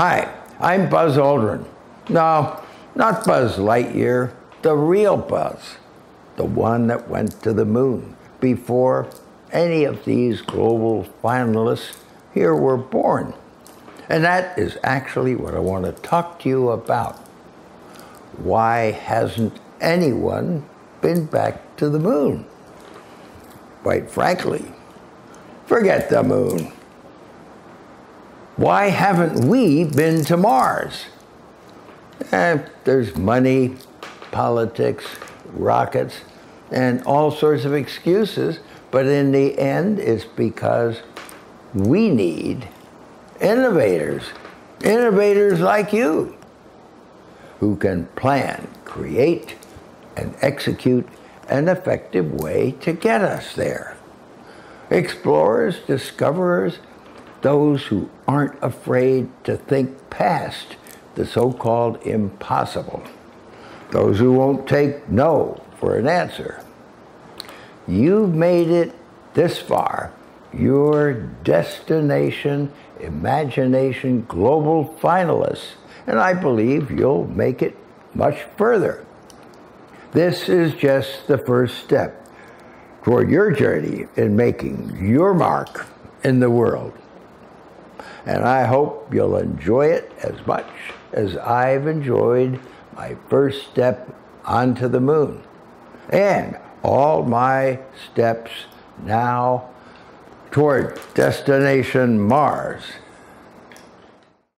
Hi, I'm Buzz Aldrin. No, not Buzz Lightyear, the real Buzz, the one that went to the moon before any of these global finalists here were born. And that is actually what I want to talk to you about. Why hasn't anyone been back to the moon? Quite frankly, forget the moon. Why haven't we been to Mars? Eh, there's money, politics, rockets, and all sorts of excuses, but in the end, it's because we need innovators, innovators like you, who can plan, create, and execute an effective way to get us there. Explorers, discoverers, those who aren't afraid to think past the so called impossible, those who won't take no for an answer. You've made it this far. Your destination, imagination, global finalists, and I believe you'll make it much further. This is just the first step toward your journey in making your mark in the world. And I hope you'll enjoy it as much as I've enjoyed my first step onto the moon. And all my steps now toward destination Mars